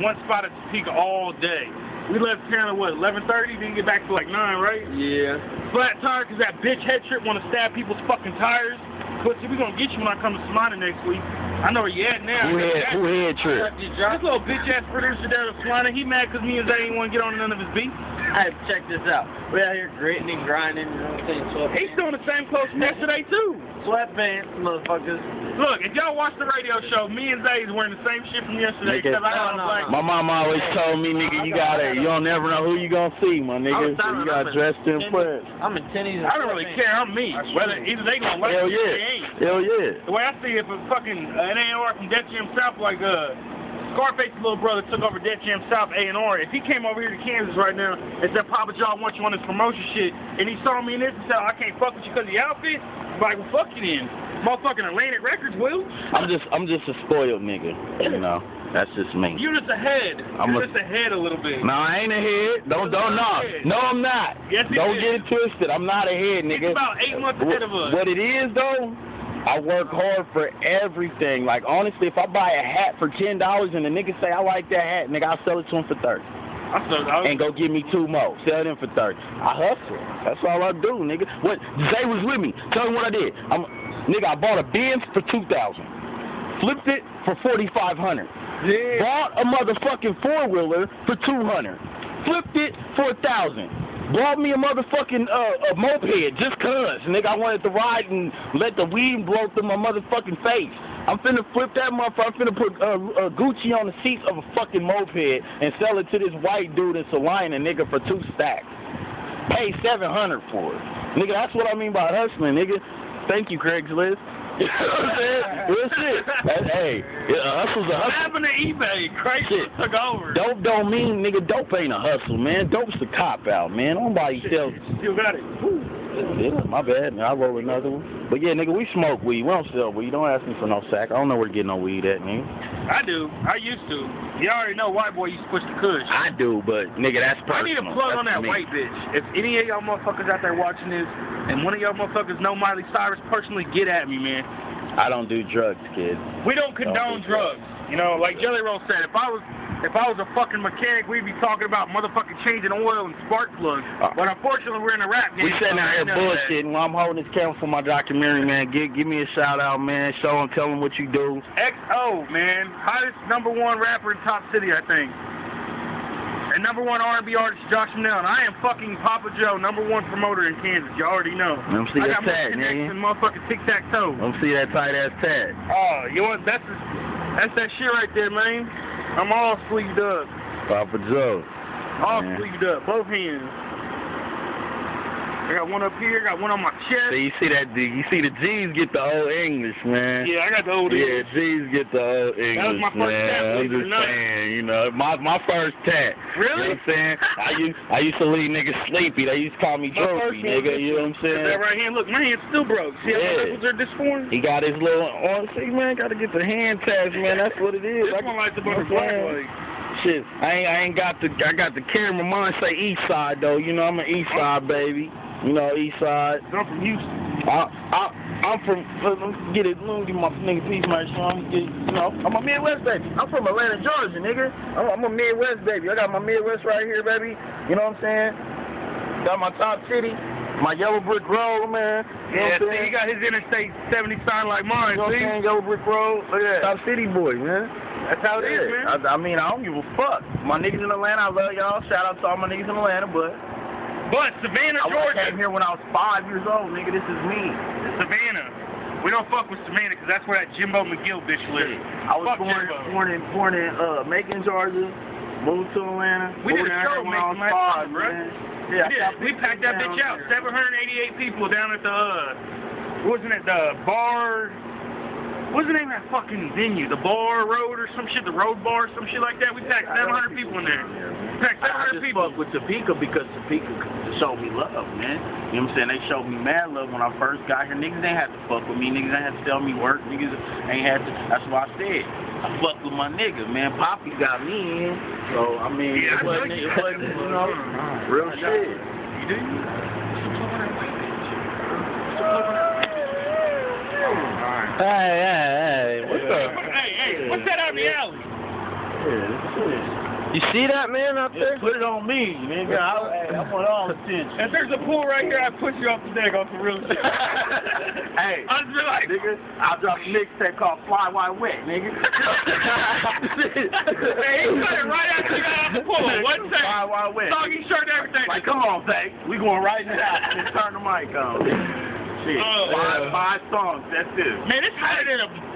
one spot at Topeka all day. We left town at what, 11:30? Didn't get back to like nine, right? Yeah. Flat tire because that bitch head trip want to stab people's fucking tires. But see, we gonna get you when I come to Salina next week. I know where you at now. Who head, who head trip? This little bitch ass producer down in Salina, he mad because me and Zae ain't want to get on none of his beef. Hey, check this out. We out here gritting and grinding, you know what I'm saying? He's still in the same clothes from yesterday too. Sweatpants, motherfuckers. Look, if y'all watch the radio show, me and Zae is wearing the same shit from yesterday Nigga. because I got No, no, black. My mama always told me, nigga, you gotta, you don't never know who you gonna see, my nigga. So you gotta dress to impress. I'm in tennies I don't really care. I'm me. Whether either they gonna like Hell it or they yeah. ain't. Hell yeah. The way I see it, if a fucking uh, an A&R from Def Jam South, like uh, Scarface's little brother took over Def Jam South A&R, if he came over here to Kansas right now and said, Papa John wants you on this promotion shit, and he saw me in this and said, I can't fuck with you because of your outfit, I'm like, fuck you. Motherfucking Atlantic Records will. I'm just, I'm just a spoiled nigga, you know. That's just me. You're just ahead. I'm You're a, just ahead a little bit. No, I ain't ahead. Don't, don't, no. No, I'm not. Yes, don't is. get it twisted. I'm not ahead, nigga. It's about eight months ahead of us. What it is, though, I work hard for everything. Like, honestly, if I buy a hat for $10 and the nigga say, I like that hat, nigga, I'll sell it to him for 30 and go give me two more. Sell them for 30. I hustle. That's all I do, nigga. What Zae was with me. Tell him what I did. I'm nigga, I bought a Benz for 2000 Flipped it for 4500 yeah. Bought a motherfucking four wheeler for 200 Flipped it for a thousand. Bought me a motherfucking uh, a moped just cuz, nigga. I wanted to ride and let the wind blow through my motherfucking face. I'm finna flip that motherfucker. I'm finna put uh, uh, Gucci on the seats of a fucking moped and sell it to this white dude in Salina, nigga, for two stacks. Pay seven hundred for it, nigga. That's what I mean by hustling, nigga. Thank you, Craigslist. You know what I'm saying? Real shit. That, hey, yeah, a hustle's a What happened to eBay? Crazy Shit. took over. Dope don't mean, nigga, dope ain't a hustle, man. Dope's a cop out, man. Nobody sells. Still got it. Woo. Yeah, my bad. Man, I roll another one. But yeah, nigga, we smoke weed. We don't sell weed. Don't ask me for no sack. I don't know where to get no weed at, nigga. I do. I used to. You already know white boy used to push the kush. I do, but nigga, that's probably I need a plug That's on that me. white bitch. If any of y'all motherfuckers out there watching this, and one of y'all motherfuckers know Miley Cyrus personally, get at me, man. I don't do drugs, kid. We don't condone do drugs. You know, like Jelly Roll said, if I was if I was a fucking mechanic, we'd be talking about motherfucking changing oil and spark plugs. Uh, but unfortunately, we're in a rap game. We sitting out here ain't none of that. bullshitting while I'm holding this camera for my documentary, man. Give give me a shout out, man. Show them, tell them what you do. Ex-O, man, hottest number one rapper in Top City, I think. And number one R&B artist, Josh Minnell. And I am fucking Papa Joe, number one promoter in Kansas. You already know. Let 'em see I that got more tag, nigga. than motherfucking tic-tac-toe. Let 'em see that tight ass tag. Oh, you want that's that's that shit right there, man. I'm all sleeved up, Papa Joe. all Yeah. sleeved up, both hands. I got one up here, I got one on my So chest. you see that? You see the G's get the old English, man. Yeah, I got the old. English. Yeah, G's get the old English, That was my first man. tat, I'm believe it or just saying, you know, my my first tat. You know Really? what I'm saying? I used I used to leave niggas sleepy. They used to call me one nigga. You know what I'm saying? That right hand, look, my hand's still broke. See how Yeah. my nipples are disformed? He got his little on. See, man, gotta get the hand tats, man. That's what it is. This I- one likes the butterfly. what Shit, I ain't I ain't got the I got the. My mind say East Side though. You know I'm an East oh. Side baby. You know East Side. I'm from Houston. I, I, I'm from, let me get it, let me get my nigga merch, you know, I'm get, you know, I'm a Midwest baby. I'm from Atlanta, Georgia, nigga. I'm, I'm a Midwest baby. I got my Midwest right here, baby. You know what I'm saying? Got my top city, my yellow brick road, man. You know Yeah, what I'm see, saying? he got his Interstate 70 sign like mine, you know what I'm saying? Yellow brick road. Look at that. Top city boy, man. That's how it is, man. I, I mean, I don't give a fuck. My niggas in Atlanta, I love y'all. Shout out to all my niggas in Atlanta, but But Savannah, I, I Georgia, came here when I was five years old, nigga. This is me. Savannah. We don't fuck with Savannah because that's where that Jimbo McGill bitch lives. I was Fuck born, Jimbo. born in born in uh Macon, Georgia. Moved to Atlanta. We did a show when I was Macon last five, time, bro. We, Yeah, I did. we packed that bitch out. there. 788 people down at the, uh, wasn't it the bar? What's the name of that fucking venue? The Bar Road or some shit? The Road Bar, some shit like that? We packed 700 people in there. We packed I, I 700 just people. fuck with Topeka because Topeka showed me love, man. You know what I'm saying? They showed me mad love when I first got here. Niggas ain't had to fuck with me. Niggas ain't had to tell me work. Niggas ain't had to. That's why I said I fuck with my nigga, man. Poppy got me in. So I mean, Yeah, I it know wasn't, you it wasn't, you know, real shit. You do? Hey, hey, hey, what's up? Hey, hey, what's that out in the alley? You see that man out there? Put it on me, nigga. I, I want all attention. If there's a pool right here, I'd push you off the deck on some real shit. hey, I'd be like, nigga, I'll drop a mixtape called Fly White Wet, nigga. hey, he cut it right after you got off the pool. One Fly second. White Wet. Doggy shirt, everything. Like, come on, Zach. We going right now. the house and turn the mic on. Shit. Oh, five, yeah. five songs. That's it. Man, it's hotter than a